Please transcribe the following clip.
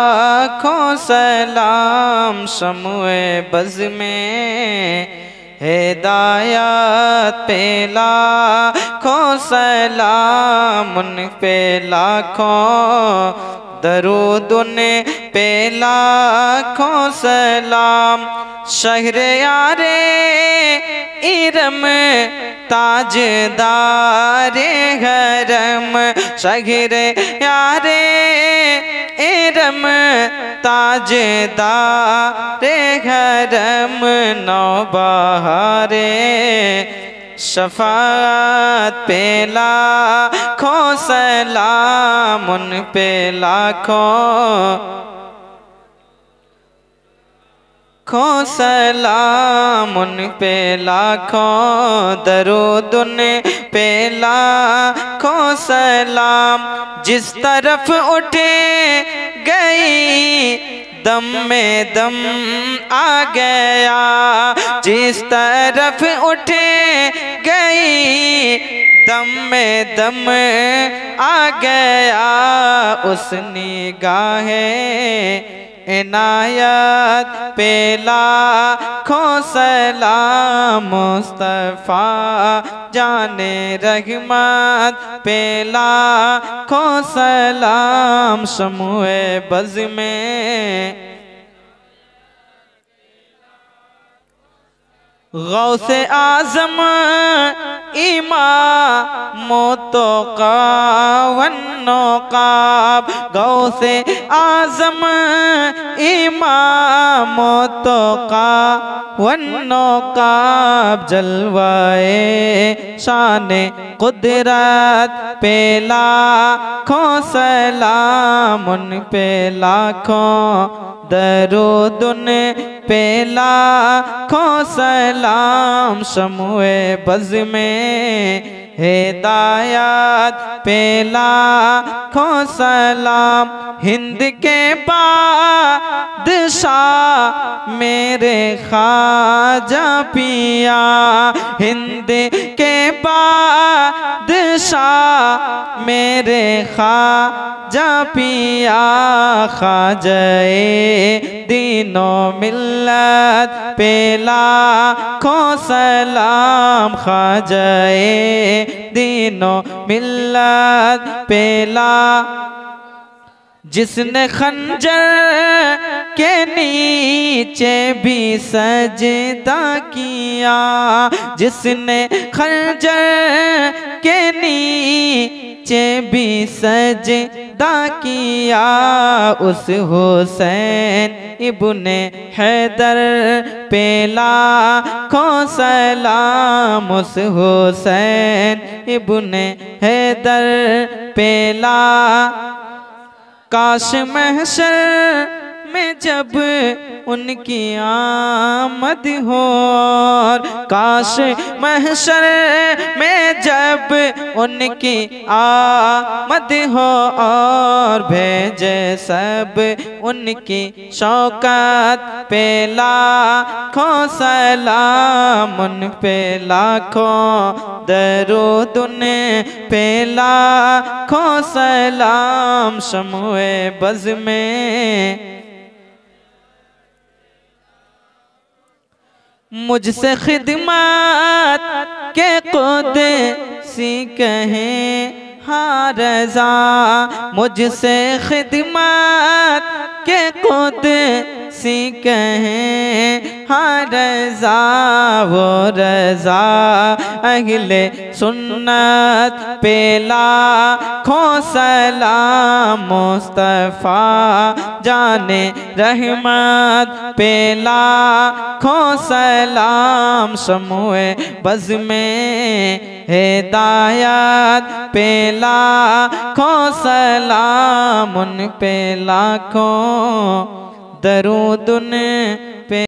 लाखों सलाम समूह बज में हिदायत पेला खो सलाम उन पे लाखों दरूद उन पे लाखों सलाम, शहर यारे, इरम, ताजदारे, गरम, शहर यारे, इरम, ताजदारे, गरम नौ बहारे शफात पे लाखों सलाम, उन पे लाखों लाखों सलाम, उन पे लाखों, दरूद उन पे लाखों सलाम, जिस तरफ़ उठे गई, दम में दम आ गया, जिस तरफ़ उठे गई, दम में दम आ गया उस निगाहें। इनायत पेला खो सलाम मुस्तफ़ा, जाने रहमत पेला खो सलाम शमुए बज में। गौ से आज़म इमा मोतो का काब गौ से आज़म इमा मोतो का वन्नो काब जलवाए शान कुदरत पेला खो सलाम उन पे लाखों दरुदन पेला खो सलाम शमुए बज में हिदायत पेला खो सलाम हिंद के बादशाह मेरे खाजा पिया। हिंद के बादशाह मेरे खाजा पिया। खाजए दिनों मिल्लत पेला खो सलाम। खाजए दिनों मिल्लत पेला जिसने खंजर के नीचे भी सजदा किया, जिसने खंजर के नीचे भी सजदा किया, उस हुसैन इब्ने हैदर पेला खो सलाम, उस हुसैन इब्ने हैदर पेला काश महशर में जब उनकी आमद हो काश महशर में जब उनकी आमद हो और भेजे सब उनकी शौकत पे लाखों सलाम, उन पे लाखों दरूद, उन पे लाखों सलाम, शमुए बज में मुझसे खिदमत के खुद सी कहे हाँ रजा मुझसे खिदमत के खुद सी कहें हाँ रजा, वो रजा। अगले सुन्नत पेला खो सलाम मुस्तफ़ा। जाने रहमत पेला खो सलाम शमुए बज में हिदायत पेला खो सलाम, उन पे लाखों दरूद उन पे